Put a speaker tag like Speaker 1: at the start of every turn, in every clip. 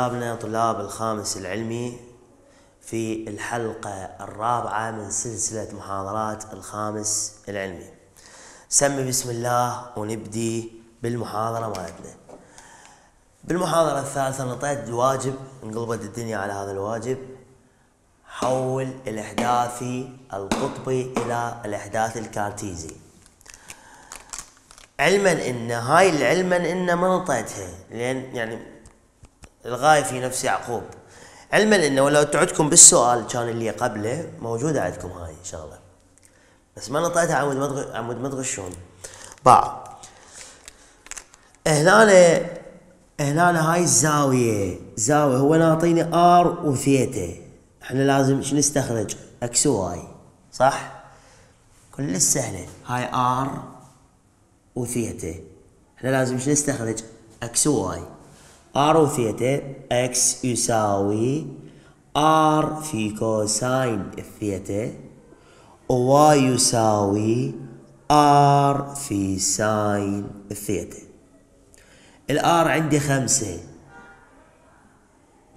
Speaker 1: طلابنا طلاب الخامس العلمي في الحلقة الرابعة من سلسلة محاضرات الخامس العلمي. سمي بسم الله ونبدي بالمحاضرة مالتنا. بالمحاضرة الثالثة نطيت الواجب انقلبت الدنيا على هذا الواجب. حول الإحداثي القطبي إلى الإحداث الكارتيزي. علما إن هاي العلما إن ما نطيتها لأن يعني الغاية في نفس يعقوب. علما إنه ولو تعدكم بالسؤال كان اللي قبله موجوده عندكم هاي الله. بس ما نطيتها عمود ما عمود ما تغشون. باع هنا هنا هاي الزاوية. زاوية هو ناطيني R و theta إحنا لازم شو نستخرج؟ X Y صح؟ كل سهله هاي R وثيتا إحنا لازم شو نستخرج؟ X و Y R و theta X يساوي R في cosine ال theta و Y يساوي R في sine ال theta ال R عندي خمسة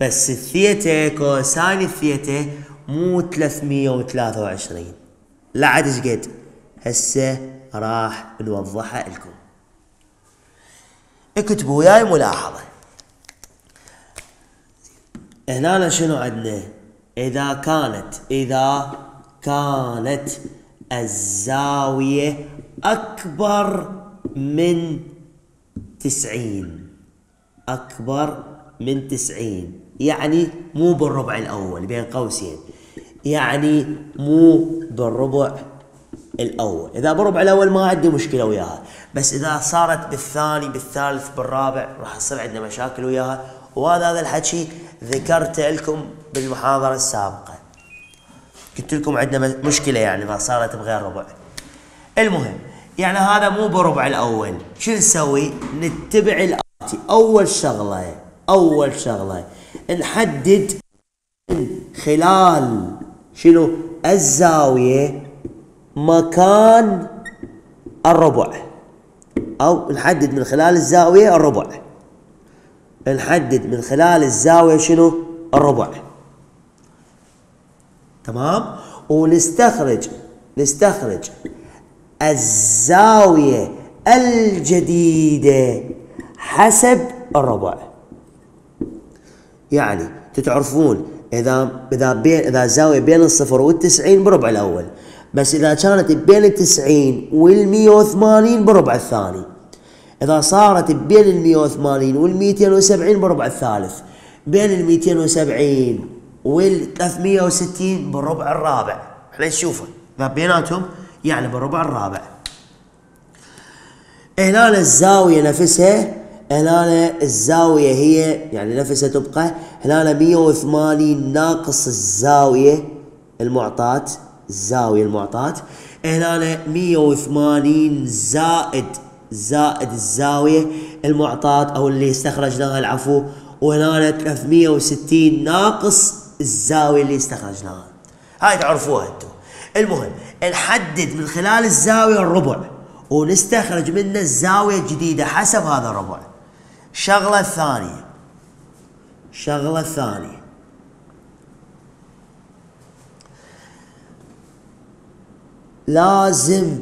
Speaker 1: بس ال theta cosine ال theta مو 323 لا عاد إيش قد؟ هسه راح نوضحها لكم. اكتبوا وياي ملاحظة. هنا شنو عندنا؟ إذا كانت إذا كانت الزاوية أكبر من تسعين. أكبر من تسعين. يعني مو بالربع الأول بين قوسين. يعني مو بالربع الأول. إذا بربع الأول ما عندي مشكلة وياها. بس إذا صارت بالثاني بالثالث بالرابع راح تصير عندنا مشاكل وياها. وهذا هذا الحكي ذكرته لكم بالمحاضرة السابقة. قلت لكم عندنا مشكلة يعني اذا صارت بغير ربع. المهم يعني هذا مو بربع الأول. شو نسوي؟ نتبع الاتي أول شغلة أول شغلة. نحدد خلال شنو؟ الزاوية مكان الربع. أو نحدد من خلال الزاوية الربع. نحدد من خلال الزاوية شنو؟ الربع. تمام؟ ونستخرج نستخرج الزاوية الجديدة حسب الربع. يعني تتعرفون إذا إذا بين إذا الزاوية بين الصفر والتسعين بربع الأول بس إذا كانت بين التسعين والمية وثمانين بربع الثاني. إذا صارت بين المية وثمانين والميتين وسبعين بربع الثالث. بين الميتين وسبعين والثلاثمية وستين بالربع الرابع. إحنا نشوفه. إذا بيناتهم يعني بالربع الرابع. هنا الزاوية نفسها هنا الزاوية هي يعني نفسها تبقى هنا 180 ناقص الزاوية المعطاة الزاوية المعطاة. هنا 180 زائد زائد الزاوية المعطاة أو اللي استخرجناها العفو. وهنا 360 ناقص الزاوية اللي استخرجناها هاي تعرفوها أنتم. المهم نحدد من خلال الزاوية الربع ونستخرج منه الزاوية الجديدة حسب هذا الربع. الشغلة الثانية الشغلة الثانية لازم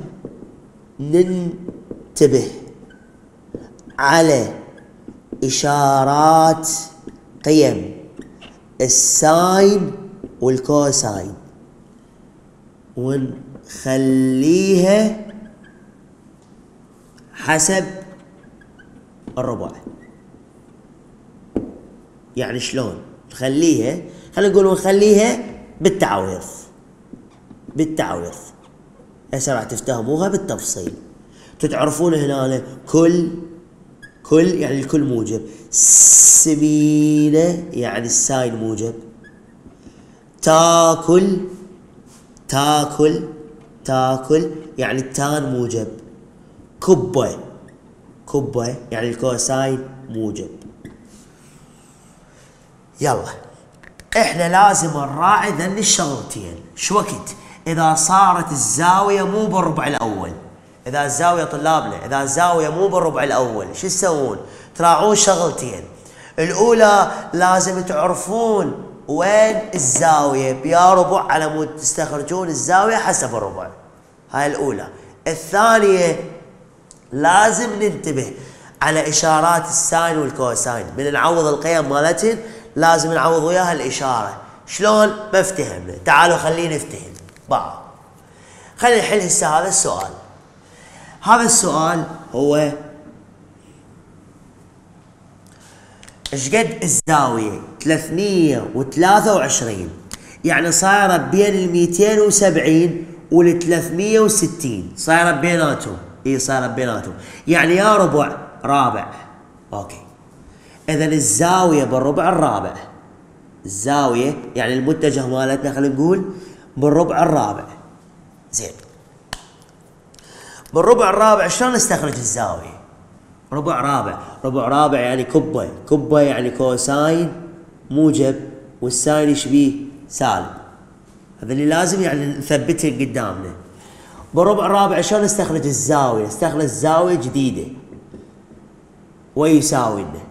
Speaker 1: ننتبه على إشارات قيم ال sine وال cosine ونخليها حسب الربع. يعني شلون؟ نخليها خلينا نقول نخليها بالتعويض. بالتعويض. هسه راح تفتهموها بالتفصيل. تتعرفون هنا كل كل يعني الكل موجب. سمينة يعني ال sine موجب. تاكل تاكل تاكل يعني ال tan موجب. كبة كبة يعني ال cosine موجب. يلا. إحنا لازم نراعي ذن الشغلتين. شوقت؟ إذا صارت الزاوية مو بالربع الأول. إذا الزاويه طلابنا إذا الزاويه مو بالربع الأول شو تسوون تراعون شغلتين. الأولى لازم تعرفون وين الزاوية بيا ربع على مود تستخرجون الزاوية حسب الربع. هاي الأولى. الثانية لازم ننتبه على إشارات ال sine وال cosine. من نعوض القيم مالتهن لازم نعوض وياها الإشارة. شلون؟ ما افتهمنا تعالوا خلينا نفتهم بعض. خلينا نحل هسه هذا السؤال. هذا السؤال هو إيش قد الزاويه 323 يعني صايرة بين ال 270 وال 360 صايرة بيناتهم. إي صايرة بيناتهم. يعني يا ربع رابع. okay. اذا الزاوية بالربع الرابع. الزاوية يعني المتجه مالتنا خلينا نقول بالربع الرابع. زين. بالربع الرابع شلون نستخرج الزاوية؟ ربع رابع. ربع رابع يعني كبه كبه يعني cosine موجب وال sine يشبيه سالب. هذا اللي لازم يعني نثبته قدامنا. بالربع الرابع شلون نستخرج الزاوية؟ نستخرج زاوية جديدة. ويساوي لنا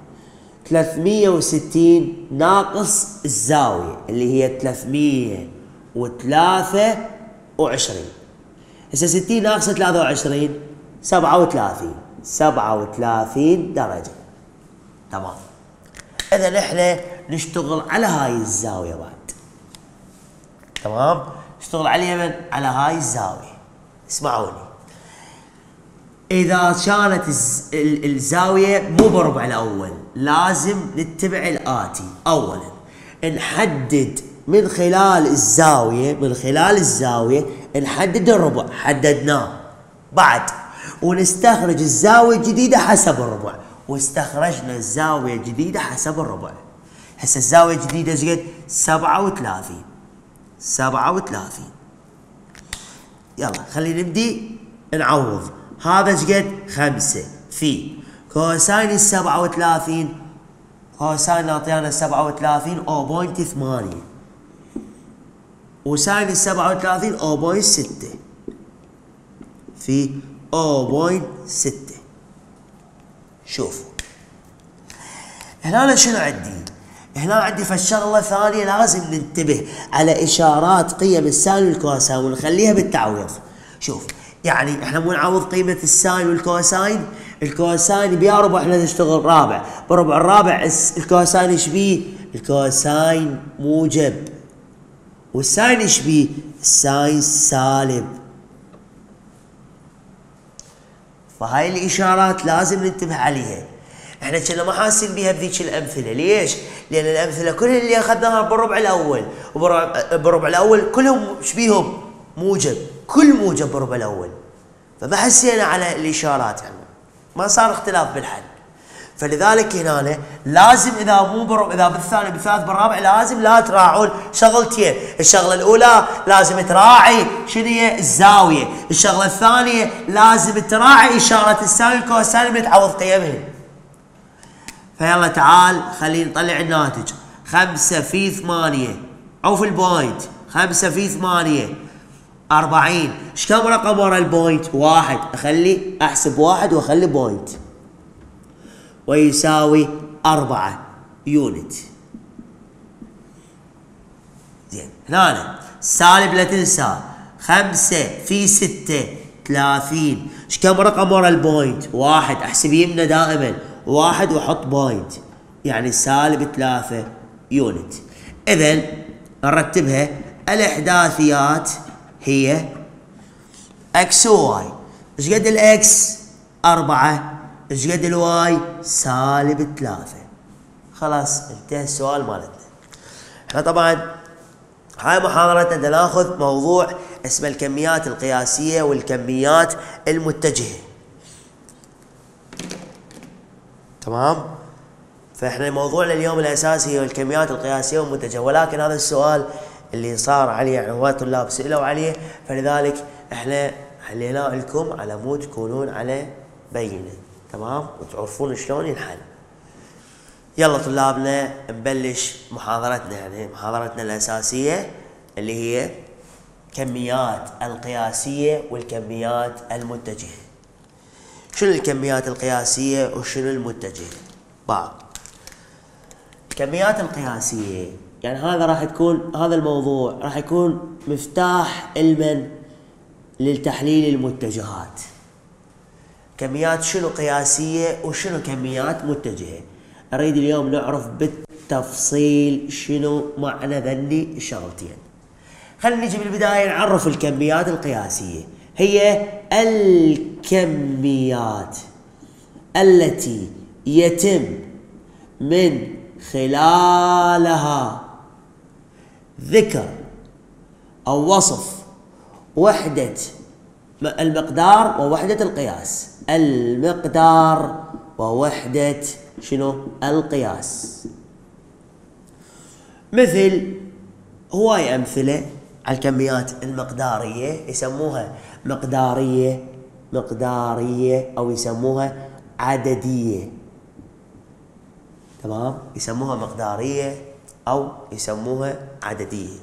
Speaker 1: 360 ناقص الزاوية اللي هي 323 هسه 60 ناقص 23 37 37 درجة. تمام. إذا إحنا نشتغل على هاي الزاوية بعد تمام؟ نشتغل عليها من؟ على هاي الزاوية. اسمعوني. إذا كانت الزاوية مو بربع الأول لازم نتبع الآتي. اولا نحدد من خلال الزاوية من خلال الزاوية نحدد الربع حددناه. بعد ونستخرج الزاوية الجديدة حسب الربع. واستخرجنا الزاوية الجديدة حسب الربع. هسه الزاوية الجديدة إيش قد 37 37 يلا خلينا نبدي نعوض. هذا إيش قد؟ خمسة. في. cosine السبعة وثلاثين. cosine O point ثمانية. و sine O point ستة. في O point ستة. شوفوا. هنا شنو عندي؟ هنا عندي فالشغلة ثانية لازم ننتبه على إشارات قيم ال sine وال cosine ونخليها بالتعويض. شوف يعني إحنا مو نعوض قيمة ال sine وال cosine؟ ال cosine بيا إحنا نشتغل رابع. بربع الرابع الكوساين إيش بيه؟ الكوساين موجب. والساين إيش بيه؟ الساين سالب فهاي الاشارات لازم ننتبه عليها إحنا كنا ما حاسين بها بذيك الامثله ليش؟ لأن الامثله كلها اللي اخذناها بالربع الأول وبالربع الأول كلهم إيش بيهم؟ موجب كل موجب بربع الأول فما حسينا على الاشارات يعني ما صار اختلاف بالحل فلذلك هنا لازم إذا مو إذا بالثاني بالثالث بالرابع لازم لا تراعون شغلتين، الشغلة الأولى لازم تراعي شنو هي الزاوية، الشغلة الثانية لازم تراعي إشارة السالب الكوسالب اللي تعوض قيمهن. فيلا تعال خلينا نطلع الناتج، خمسة في ثمانية. أو في ال point. خمسة في ثمانية. أربعين. إيش كم رقم ورا ال point؟ واحد. أخلي أحسب واحد وأخلي point. ويساوي أربعة unit زين. هنا سالب لا تنسى. خمسة في ستة ثلاثين. إيش كم رقم ورا ال point؟ واحد. أحسب يمنا دائما. واحد واحط point. يعني سالب ثلاثة unit اذا نرتبها. الأحداثيات هي إكس وواي إيش قد الاكس أربعة إيش قد الواي؟ سالب ثلاثة. خلاص انتهى السؤال مالتنا. إحنا طبعا هاي محاضرتنا ناخذ موضوع اسمه الكميات القياسية والكميات المتجهة. تمام؟ فإحنا موضوعنا اليوم الأساسي هو الكميات القياسية والمتجهة. ولكن هذا السؤال اللي صار عليه يعني هواي طلاب سئلوا عليه فلذلك إحنا حليناه لكم على مود تكونون على بينة. تمام؟ وتعرفون شلون ينحل. يلا طلابنا نبلش محاضرتنا. يعني محاضرتنا الأساسية اللي هي كميات القياسية والكميات المتجهة. شنو الكميات القياسية وشنو المتجهة؟ بعض. الكميات القياسية يعني هذا راح تكون هذا الموضوع راح يكون مفتاح المن للتحليل المتجهات. كميات شنو قياسية وشنو كميات متجهة. أريد اليوم نعرف بالتفصيل شنو معنى ذني الشغلتين خلينا نجي بالبداية نعرف الكميات القياسية. هي الكميات التي يتم من خلالها ذكر أو وصف وحدة المقدار ووحدة القياس. المقدار ووحدة شنو؟ القياس. مثل هواي أمثلة على الكميات المقدارية يسموها مقدارية مقدارية أو يسموها عددية. تمام؟ يسموها مقدارية أو يسموها عددية.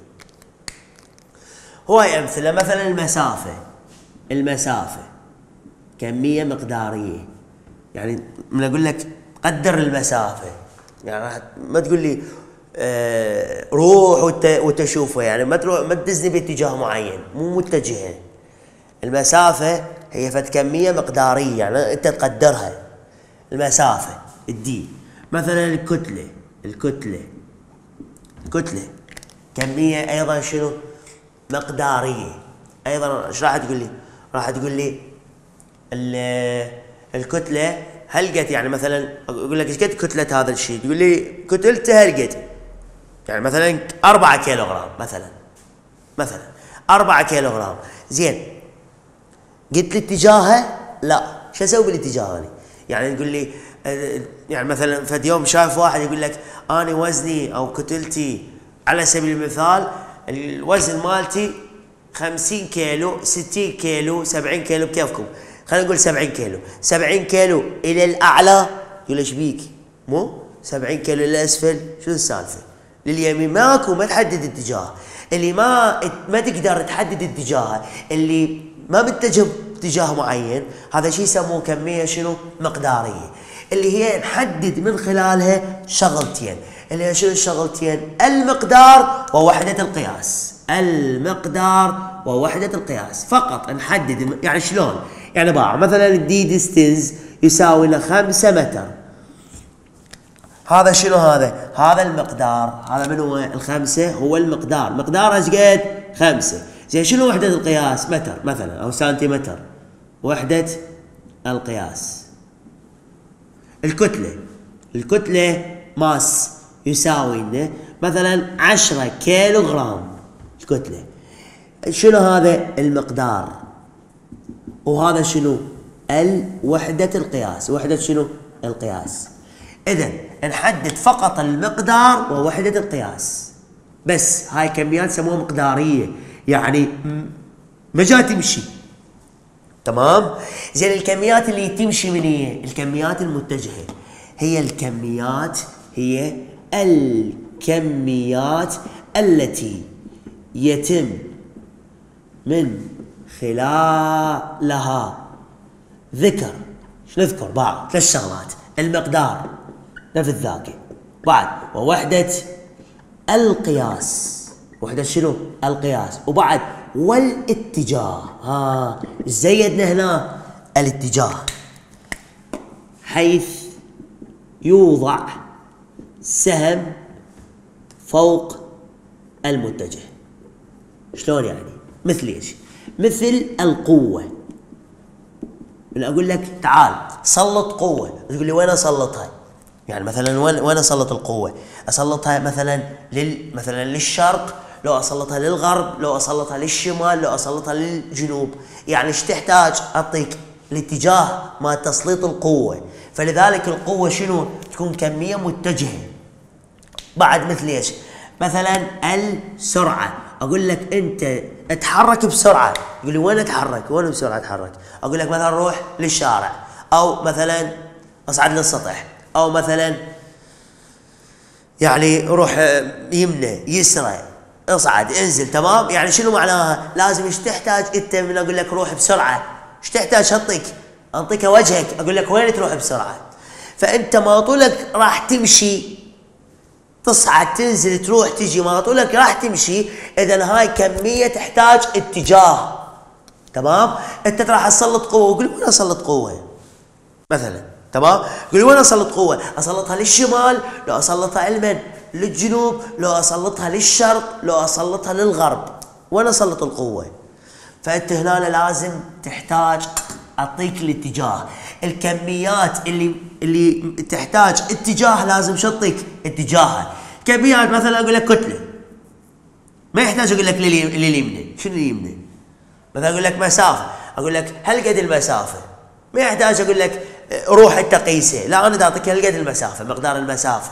Speaker 1: هواي أمثلة مثلا المسافة. المسافة كمية مقدارية. يعني من أقول لك قدر المسافة. يعني ما تقول لي آه روح وتشوفه يعني ما تروح ما تدزني باتجاه معين. مو متجهة. المسافة هي فد كمية مقدارية. يعني أنت تقدرها. المسافة الدي. مثلا الكتلة. الكتلة. كتلة كمية أيضا شنو؟ مقدارية. أيضا إيش راح تقول لي؟ راح تقول لي الكتلة هل قد يعني مثلا أقول لك إيش قد كتلة هذا الشيء؟ تقول لي كتلته هل قد يعني مثلا 4 كيلو غرام مثلا. مثلا 4 كيلو غرام زين. قلت لي اتجاهه لا. شو أسوي بالاتجاه هذا؟ يعني تقول لي يعني مثلا فد يوم شايف واحد يقول لك أنا وزني أو كتلتي على سبيل المثال الوزن مالتي 50 كيلو 60 كيلو 70 كيلو بكيفكم؟ خلينا نقول 70 كيلو. 70 كيلو إلى الأعلى يقول إيش بيك. مو؟ 70 كيلو للاسفل شو السالفة؟ لليمين ماكو ما تحدد اتجاه اللي ما ما تقدر تحدد اتجاهه. اللي ما متجه باتجاه معين هذا شيء يسموه كمية شنو؟ مقدارية. اللي هي نحدد من خلالها شغلتين. اللي هي شنو الشغلتين؟ المقدار ووحدة القياس. المقدار ووحدة القياس. فقط نحدد يعني شلون؟ يعني باوع مثلا ال d distance يساوي له 5 متر. هذا شنو هذا؟ هذا المقدار. هذا من هو؟ الخمسة؟ هو المقدار. مقدار إيش قد؟ خمسة. زين شنو وحدة القياس؟ متر مثلا أو سنتيمتر. وحدة القياس. الكتلة. الكتلة ماس يساوي مثلا 10 كيلو جرام الكتلة شنو هذا المقدار؟ وهذا شنو؟ الوحدة القياس. وحدة شنو؟ القياس. إذا نحدد فقط المقدار ووحدة القياس. بس هاي كميات يسموها مقدارية. يعني ما جاي تمشي. تمام؟ زين الكميات اللي تمشي من هي؟ الكميات المتجهة. هي الكميات هي الكميات التي يتم من خلالها. ذكر شو نذكر؟ بعض ثلاث شغلات. المقدار نفس ذاك بعد ووحدة القياس. وحدة شنو؟ القياس. وبعد والاتجاه. ها زيدنا هنا الاتجاه. حيث يوضع سهم فوق المتجه. شلون يعني؟ مثل إيش؟ مثل القوة. من أقول لك تعال سلط قوة. تقول لي وين أسلطها؟ يعني مثلا وين وين أسلط القوة؟ أسلطها مثلا لل مثلا للشرق لو أسلطها للغرب لو أسلطها للشمال لو أسلطها للجنوب. يعني إيش تحتاج؟ أعطيك الاتجاه ما تسليط القوة. فلذلك القوة شنو؟ تكون كمية متجهة. بعد مثل إيش؟ مثلا السرعة. أقول لك أنت اتحرك بسرعة. تقول لي وين أتحرك؟ وين بسرعة أتحرك؟ أقول لك مثلا روح للشارع. أو مثلا أصعد للسطح. أو مثلا يعني روح يمنى يسرى. أصعد انزل. تمام؟ يعني شنو معناها؟ لازم إيش تحتاج؟ أنت من أقول لك روح بسرعة. إيش تحتاج؟ اعطيك اعطيك وجهك. أقول لك وين تروح بسرعة؟ فأنت ما طولك راح تمشي تصعد تنزل تروح تجي ما تقول لك راح تمشي. اذا هاي كمية تحتاج اتجاه. تمام؟ أنت راح تسلط قوة. وقول وين أسلط قوة؟ مثلا تمام؟ قول وين أسلط قوة؟ أسلطها للشمال لو أسلطها علما للجنوب لو أسلطها للشرق لو أسلطها للغرب. وين أسلط القوة؟ فأنت هنا لازم تحتاج أعطيك الاتجاه. الكميات اللي اللي تحتاج اتجاه لازم شطيك اتجاهها. كميات مثلا أقول لك كتلة. ما يحتاج أقول لك لليمنى. شنو اليمنى؟ مثلا أقول لك مسافة. أقول لك هل قد المسافة؟ ما يحتاج أقول لك روح انت قيسه لا أنا اعطيك هل قد المسافة مقدار المسافة.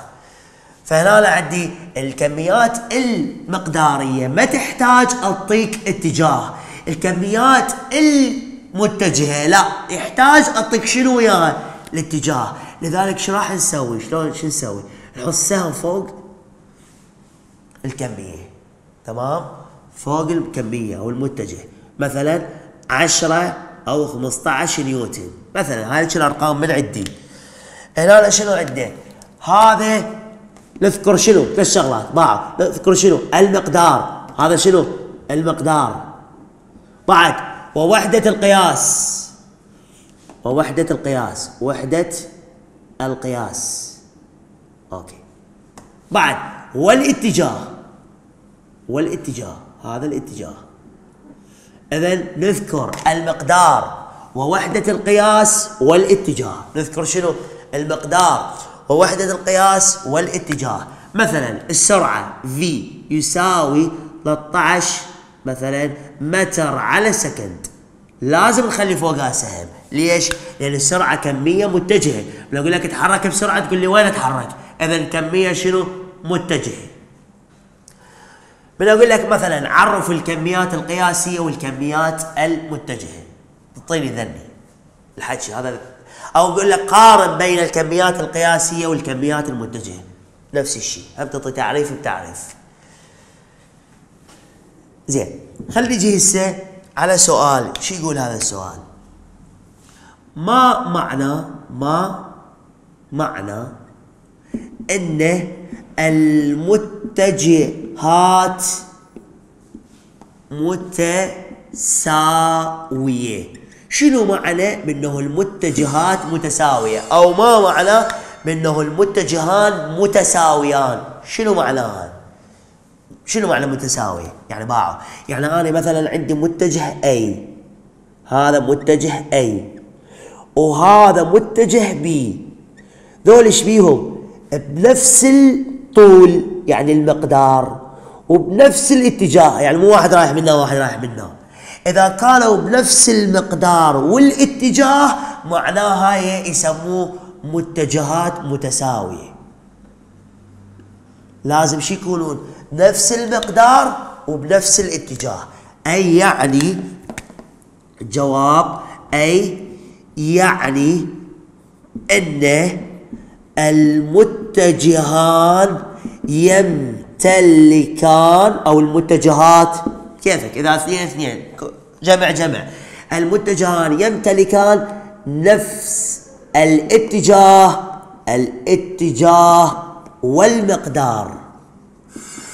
Speaker 1: فهنا أنا عندي الكميات المقدارية. ما تحتاج اعطيك اتجاه. الكميات المتجهه لا يحتاج اعطيك شنو وياها الاتجاه. لذلك شو راح نسوي؟ شلون شو نسوي؟ نحط سهم فوق الكمية. تمام؟ فوق الكمية أو المتجه مثلا 10 أو 15 نيوتن. مثلا هاي الارقام من عندي؟ هنا شنو عنده؟ هذا نذكر شنو؟ ثلاث شغلات. بعض نذكر شنو؟ المقدار. هذا شنو؟ المقدار. بعد ووحدة القياس. ووحدة القياس. وحدة القياس. أوكي. بعد. والاتجاه. والاتجاه. هذا الاتجاه. اذا نذكر المقدار. ووحدة القياس والاتجاه. نذكر شنو؟ المقدار. ووحدة القياس والاتجاه. مثلا السرعة V يساوي 13 مثلا متر على سكند. لازم نخلي فوقها سهم. ليش؟ لأن السرعة كمية متجهة. لو أقول لك اتحرك بسرعة تقول لي وين أتحرك؟ إذا كمية شنو؟ متجهة. من أقول لك مثلا عرف الكميات القياسية والكميات المتجهة. تعطيني ذني. الحكي هذا أو أقول لك قارن بين الكميات القياسية والكميات المتجهة. نفس الشيء. هم تعطي تعريف؟ بتعريف زين. خلي نجي هسه على سؤال. شو يقول هذا السؤال؟ ما معنى ما معنى إن المتجهات متساوية. شنو معنى بأنه المتجهات متساوية؟ أو ما معنى بأنه المتجهان متساويان؟ شنو معناها؟ شنو معنى متساوية يعني باعوا يعني أنا مثلا عندي متجه A. هذا متجه A. وهذا متجه B. ذول إيش بيهم؟ بنفس الطول يعني المقدار. وبنفس الاتجاه. يعني مو واحد رايح منا وواحد رايح منا إذا كانوا بنفس المقدار والاتجاه معناها يسموه متجهات متساوية. لازم شو يكونون؟ نفس المقدار وبنفس الاتجاه. أي يعني جواب أي يعني انه المتجهان يمتلكان أو المتجهات كيفك؟ إذا اثنين اثنين. جمع جمع. المتجهان يمتلكان نفس الاتجاه الاتجاه والمقدار.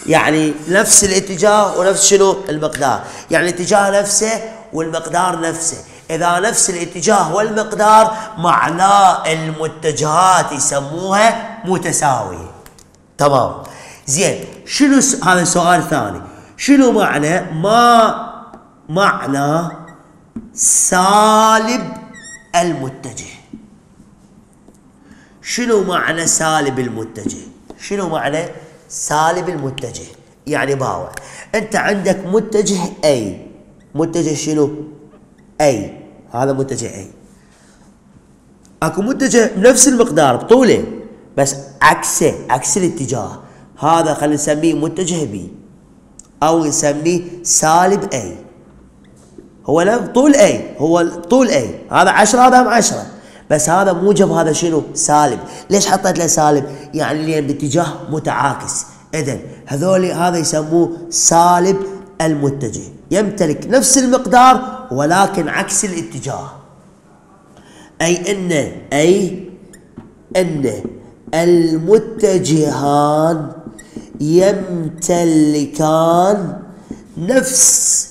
Speaker 1: يعني نفس الاتجاه ونفس شنو؟ المقدار. يعني الاتجاه نفسه والمقدار نفسه. إذا نفس الاتجاه والمقدار معناه المتجهات يسموها متساوية تمام؟ زين شنو هذا سؤال ثاني. شنو معنى ما معنى سالب المتجه؟ شنو معنى سالب المتجه؟ شنو معنى؟ سالب المتجه. يعني باوع. أنت عندك متجه A. متجه شنو؟ A. هذا متجه A. أكو متجه بنفس المقدار بطوله بس عكسه عكس الاتجاه. هذا خلينا نسميه متجه B. أو نسميه سالب A. هو لا طول A هو طول A. هذا 10 هذا 10 بس هذا موجب هذا شنو؟ سالب. ليش حطيت له سالب؟ يعني لأن باتجاه متعاكس. اذا هذول هذا يسموه سالب المتجه. يمتلك نفس المقدار ولكن عكس الاتجاه. أي أن أي أن المتجهان يمتلكان نفس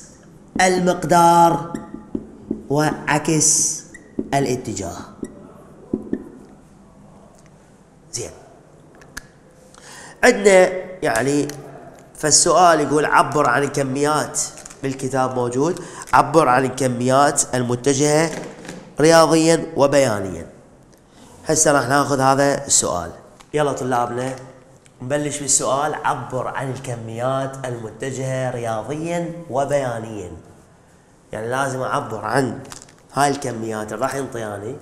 Speaker 1: المقدار وعكس الاتجاه زين عندنا يعني فالسؤال يقول عبر عن الكميات بالكتاب موجود. عبر عن الكميات المتجهة رياضيا وبيانيا. هسه راح ناخذ هذا السؤال. يلا طلابنا نبلش بالسؤال. عبر عن الكميات المتجهة رياضيا وبيانيا. يعني لازم أعبر عن هاي الكميات. اللي راح ينطياني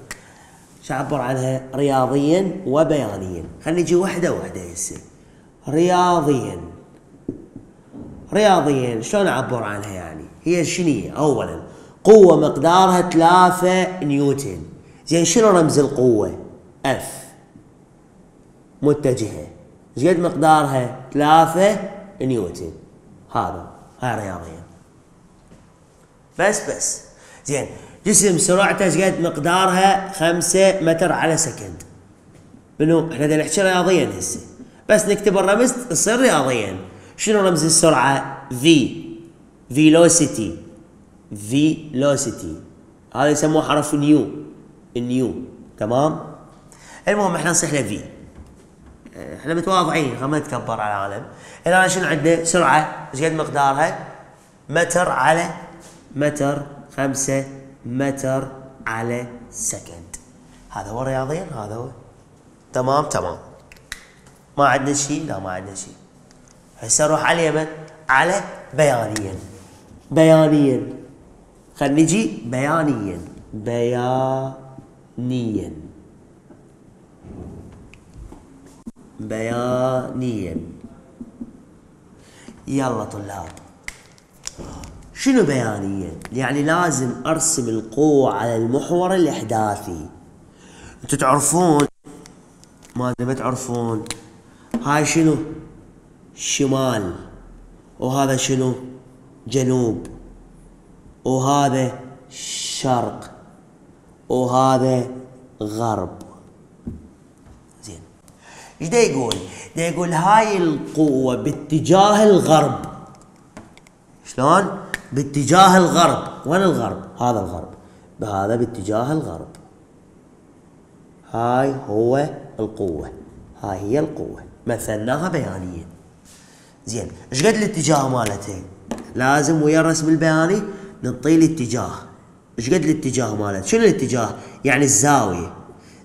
Speaker 1: شو اعبر عنها؟ رياضيا وبيانيا. خلينا نجي وحدة وحدة هسه. رياضيا. رياضيا شلون أعبر عنها يعني؟ هي شنو اولا قوة مقدارها 3 نيوتن. زين شنو رمز القوة؟ أف. متجهة. قد مقدارها؟ 3 نيوتن. هذا هاي رياضيا. بس بس. زين جسم سرعته قد مقدارها؟ 5 متر على second. منو؟ إحنا نحكي رياضيا هسه. بس نكتب الرمز تصير رياضيا. شنو رمز السرعة؟ V velocity velocity هذا يسموه حرف nu ال nu تمام؟ المهم إحنا نصيح له V إحنا متواضعين ما نتكبر على العالم. الآن شنو عندنا؟ سرعة. إيش قد مقدارها؟ متر على متر خمسة متر على سكند. هذا هو رياضيا هذا هو. تمام؟ تمام. ما عندنا شيء لا ما عندنا شيء هسه نروح على اليمن على بيانيا. بيانيا. خلينا نجي بيانيا. بيانيا. بيانيا. يلا طلاب. شنو بيانيا؟ يعني لازم أرسم القوة على المحور الإحداثي. أنتوا تعرفون؟ ما ما تعرفون. هاي شنو؟ شمال. وهذا شنو؟ جنوب. وهذا شرق. وهذا غرب. زين. إيش دا يقول؟ دا يقول هاي القوة باتجاه الغرب. شلون؟ باتجاه الغرب. وين الغرب؟ هذا الغرب. بهذا باتجاه الغرب. هاي هو القوة. هاي هي القوة. مثلناها بيانيا زين إيش قد الاتجاه مالته؟ لازم ويا الرسم البياني نعطيه الاتجاه إيش قد الاتجاه مالته؟ شنو الاتجاه؟ يعني الزاوية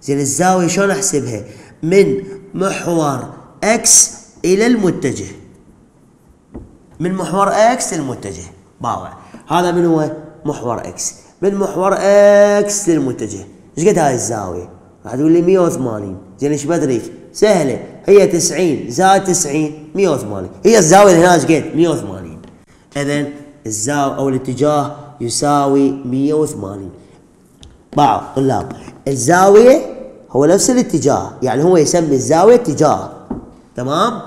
Speaker 1: زين الزاوية شلون أحسبها؟ من محور إكس إلى المتجه من محور إكس للمتجه باوع هذا من هو؟ محور إكس من محور إكس للمتجه إيش قد هاي الزاوية؟ راح تقول لي 180 زين إيش بدريك؟ سهلة هي 90 زائد 90 180 هي الزاوية هنا إيش قد؟ 180 اذا الزاوية أو الاتجاه يساوي 180 بعض طلاب الزاوية هو نفس الاتجاه يعني هو يسمي الزاوية اتجاه. تمام؟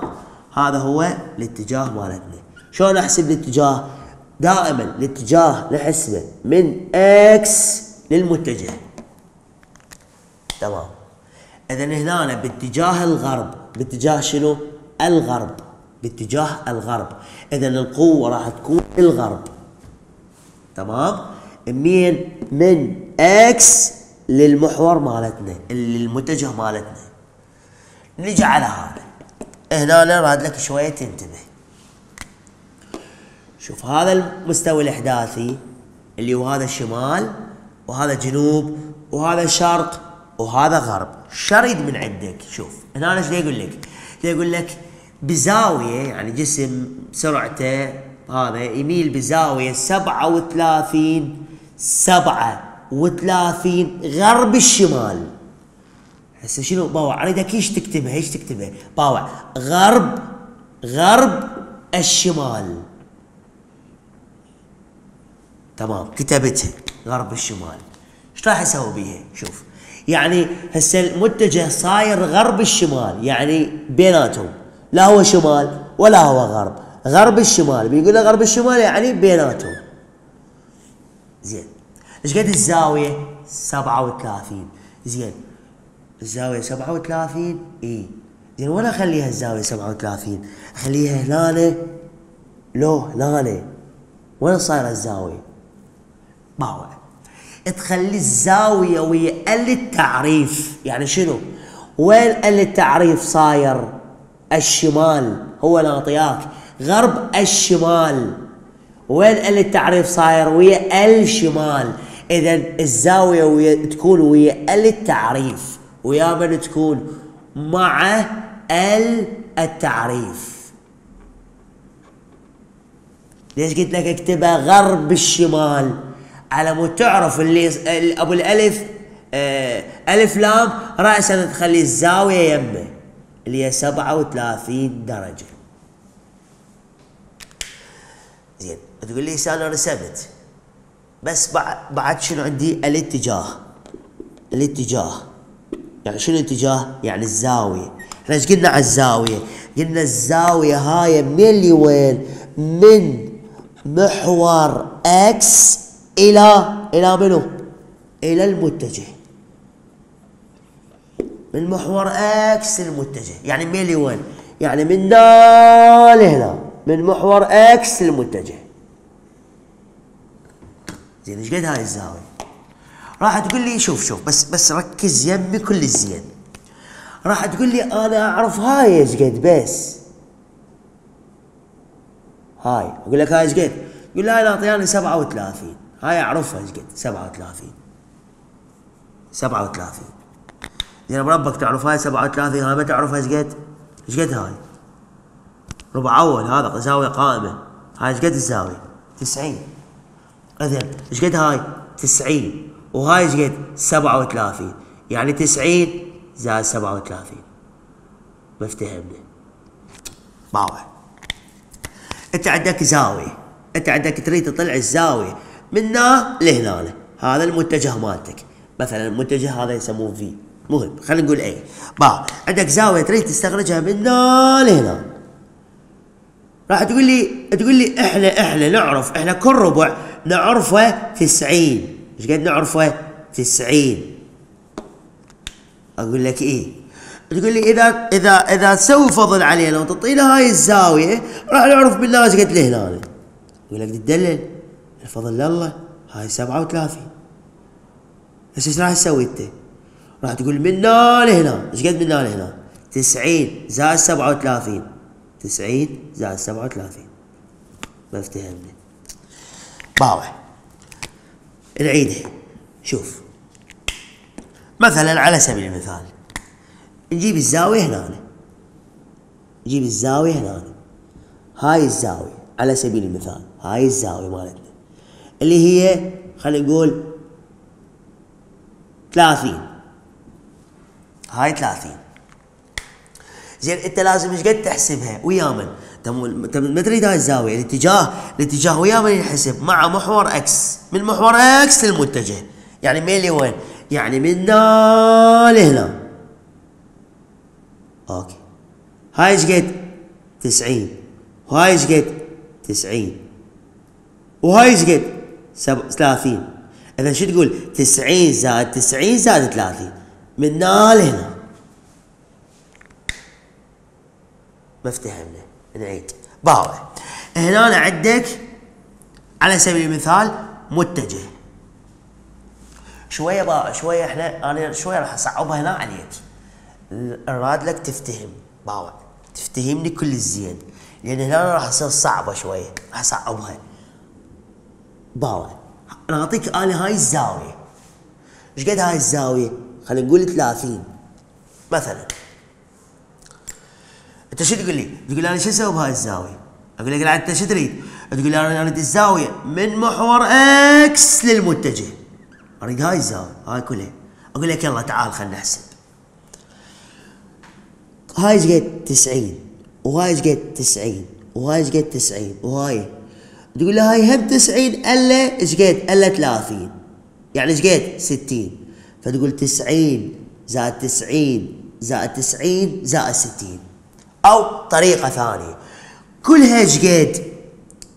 Speaker 1: هذا هو الاتجاه مالتنا. شلون احسب الاتجاه؟ دائما الاتجاه نحسبه من إكس للمتجه. تمام؟ اذا هنا باتجاه الغرب باتجاه شنو؟ الغرب. باتجاه الغرب. اذا القوة راح تكون الغرب تمام؟ مين من إكس للمحور مالتنا للمتجه مالتنا. نجي على هذا. هنا راد لك شوية تنتبه. شوف هذا المستوى الأحداثي اللي هو هذا الشمال وهذا جنوب وهذا شرق. وهذا غرب شريد من عندك. شوف هنا إيش يقول لك؟ يقول لك بزاوية يعني جسم سرعته هذا يميل بزاوية 37 37 غرب الشمال. هسه شنو؟ باوع اريدك إيش تكتبها إيش تكتبها باوع. غرب غرب الشمال. تمام كتبتها غرب الشمال. إيش راح أسوي بيها؟ شوف. يعني هسه المتجه صاير غرب الشمال يعني بيناتهم. لا هو شمال ولا هو غرب. غرب الشمال بيقول له غرب الشمال يعني بيناتهم. زين. إيش قد الزاوية؟ 37 زين. سبعة وثلاثين؟ إي. زين وين أخليها سبعة وثلاثين؟ أخليها هنا لو هنا. وين صايرة الزاوية؟ باوع. تخلي الزاوية ويا ال التعريف يعني شنو؟ وين ال التعريف صاير؟ الشمال. هو ناطياك غرب الشمال. وين ال التعريف صاير؟ ويا الشمال اذا الزاوية ويا تكون ويا ال التعريف ويا من تكون؟ مع آل التعريف. ليش قلت لك اكتبها؟ غرب الشمال. على مود تعرف اللي أبو الألف آه ألف لام راسا تخلي الزاوية يمه اللي هي 37 درجة. زين تقول لي أنا رسمت بس بعد بعد شنو عندي؟ الاتجاه. الاتجاه. يعني شنو الاتجاه؟ يعني الزاوية. إحنا إيش قلنا على الزاوية؟ قلنا الزاوية هاي من اللي وين من محور x إلى إلى منو؟ إلى المتجه. من محور x للمتجه يعني من وين يعني من هنا. لهنا من محور x للمتجه زين إيش قد هاي الزاوية؟ راح تقول لي شوف شوف بس بس ركز يمي كل الزين. راح تقول لي أنا أعرف هاي إيش قد بس. هاي. أقول لك هاي إيش قد؟ يقول لي هاي ناطياني 37 هاي أعرفها إيش قد؟ 37 37 زين بربك تعرف هاي 37 هاي ما تعرفها إيش قد؟ إيش قد هاي؟ ربع أول هذا زاويه قائمة. هاي إيش قد الزاويه 90 إذن إيش قد هاي؟ 90 وهاي إيش قد؟ 37 يعني 90 زائد 37 ما افتهمنا باوع أنت عندك زاوية. أنت عندك تريد تطلع الزاوية. من هنا لهنا. هذا المتجه مالتك. مثلا المتجه هذا يسموه في مهم. خلينا نقول اي با عندك زاوية تريد تستخرجها من هنا لهنا. راح تقول لي تقول لي إحنا إحنا نعرف إحنا كل ربع نعرفه 90 إيش قد نعرفه؟ 90 أقول لك إيه. تقول لي اذا اذا إذا تسوي فضل علينا وتعطينا هاي الزاوية راح نعرف بالله إيش قد لهنا. أقول لك تدلل. الفضل لله هاي 37 بس إيش راح تسوي أنت؟ راح تقول من هنا لهنا. إيش قد من هنا لهنا؟ 90 زائد 37 90 زائد 37 ما افتهمنا باوع نعيدها شوف. مثلا على سبيل المثال نجيب الزاوية هنا. نجيب الزاوية هنا. هاي الزاوية على سبيل المثال هاي الزاوية مالتنا. اللي هي خلينا نقول ثلاثين. هاي ثلاثين. زين انت لازم إيش قد تحسبها؟ ويا من انت ما تريد هاي الزاويه الاتجاه الاتجاه ويا من ينحسب مع محور إكس من محور إكس للمتجه. يعني ميلي وين؟ يعني من هنا لهنا. أوكي. هاي إيش قد؟ 90 وهاي إيش قد؟ 90 وهاي إيش قد؟ 30 إذا شو تقول؟ 90 زائد 90 زائد 30 من هنا. لهنا ما افتهمنا نعيد. باوع هنا عندك على سبيل المثال متجه. شوية بقى شوية إحنا أنا شوية راح أصعبها هنا عليك. أراد لك تفتهم. باوع تفتهمني كل الزين. لأن هنا راح تصير صعبة شوية. راح أصعبها. باوع أنا اعطيك أنا هاي الزاويه إيش قد هاي الزاويه خلينا نقول 30 مثلا. انت شو تقول لي؟ تقول لي أنا شو أسوي بهاي الزاويه؟ أقول لك انت شو تريد؟ تقول لي أنا اريد الزاويه من محور x للمتجه. اريد هاي الزاويه هاي كلها أقول لك يلا تعال خلينا نحسب هاي إيش قد 90 وهاي إيش قد 90 وهاي إيش قد 90 وهاي تقول له هاي هم 90 ألا إيش قد؟ ألا 30 يعني إيش قد؟ 60 فتقول 90 زائد 90 زائد 90 زائد 60 أو طريقة ثانية. كلها إيش قد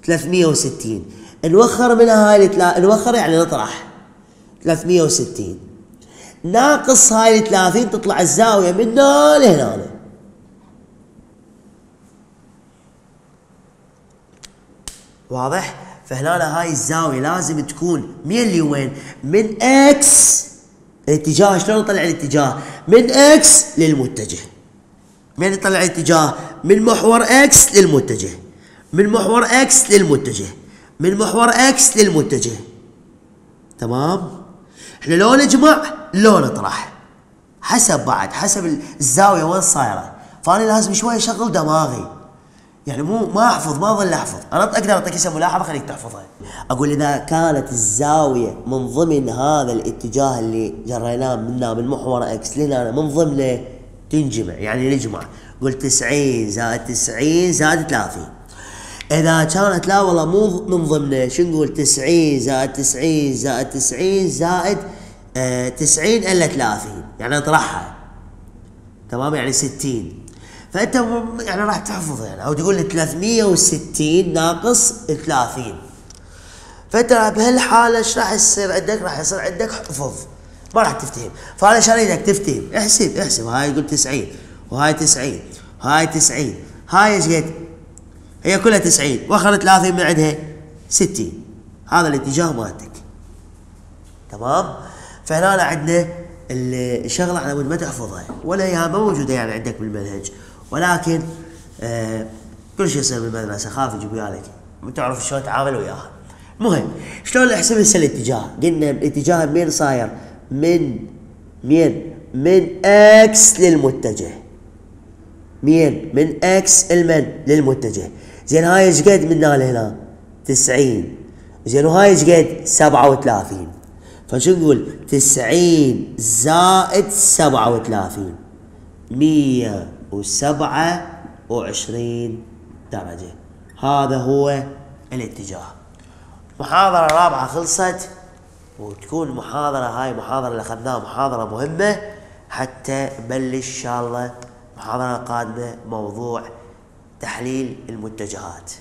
Speaker 1: 360 نوخر منها هاي التلا... نوخر يعني نطرح. 360 ناقص هاي ال 30 تطلع الزاوية من هنا لهنا. واضح؟ فهنا هاي الزاوية لازم تكون من اللي وين؟ من x الاتجاه شلون نطلع الاتجاه؟ من x للمتجه من يطلع الاتجاه؟ من محور إكس للمتجه من محور إكس للمتجه من محور إكس للمتجه تمام؟ إحنا لو نجمع لو نطرح حسب بعد حسب الزاوية وين صايرة فأنا لازم شوي اشغل دماغي يعني مو ما أحفظ ما أظل أحفظ. أنا أقدر أعطيك اسم ملاحظة؟ خليك تحفظها. أقول إذا كانت الزاوية من ضمن هذا الاتجاه اللي جريناه منا من محور إكس لنا من ضمنه تنجمع يعني نجمع. قلت 90 زائد 90 زائد 30 إذا كانت لا والله مو من ضمنه. شو نقول؟ 90 زائد 90 زائد 90 زائد آه 90 إلا 30 يعني أطرحها. تمام؟ يعني 60 فأنت يعني راح تحفظ يعني أو تقول لي 360 ناقص 30 فأنت بهالحالة إيش راح يصير عندك؟ راح يصير عندك حفظ. ما راح تفتهم. فأنا عشان اريدك تفتهم؟ احسب احسب. هاي يقول 90 وهاي 90 وهاي 90 هاي إيش قد؟ هي كلها 90 وآخر 30 من عندها 60 هذا الاتجاه مالتك. تمام؟ فهنا عندنا الشغلة على مود ما تحفظها. ولا هي موجودة يعني عندك بالمنهج. ولكن آه كل شيء يصير بالمدرسة خاف يجيب وياك ما تعرف شلون تتعامل وياها. المهم شلون نحسب هسه الاتجاه؟ قلنا الاتجاه من صاير من من من إكس للمتجه. مين؟ من إكس المن للمتجه. زين هاي إيش قد من هنا لهنا؟ 90 زين وهاي إيش قد؟ 37 فشو نقول؟ 90 زائد 37 127 درجة. هذا هو الاتجاه. محاضرة رابعة خلصت وتكون محاضرة هاي محاضرة اللي أخذناها محاضرة مهمة حتى نبلش إن شاء الله محاضرة قادمة موضوع تحليل المتجهات.